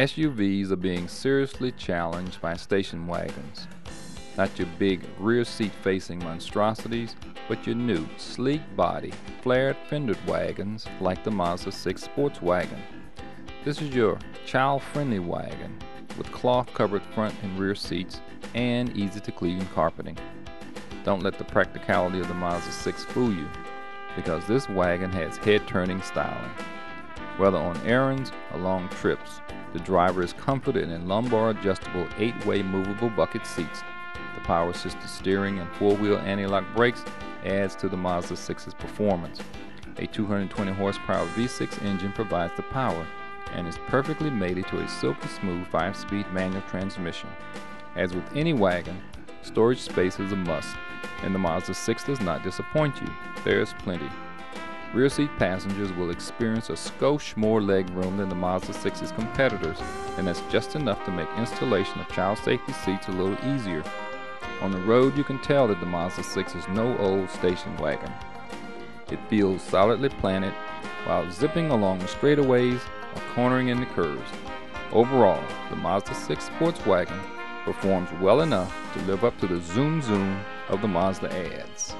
SUVs are being seriously challenged by station wagons. Not your big rear seat facing monstrosities, but your new, sleek body, flared fendered wagons like the Mazda 6 Sports Wagon. This is your child friendly wagon with cloth covered front and rear seats and easy to clean carpeting. Don't let the practicality of the Mazda 6 fool you, because this wagon has head turning styling. Whether on errands or long trips, the driver is comforted in lumbar adjustable 8 way movable bucket seats. The power assisted steering and four wheel anti lock brakes adds to the Mazda 6's performance. A 220 horsepower V6 engine provides the power and is perfectly mated to a silky smooth 5 speed manual transmission. As with any wagon, storage space is a must, and the Mazda 6 does not disappoint you. There is plenty. Rear seat passengers will experience a skosh more leg room than the Mazda 6's competitors, and that's just enough to make installation of child safety seats a little easier. On the road, you can tell that the Mazda 6 is no old station wagon. It feels solidly planted while zipping along the straightaways or cornering in the curves. Overall, the Mazda 6 sports wagon performs well enough to live up to the zoom zoom of the Mazda ads.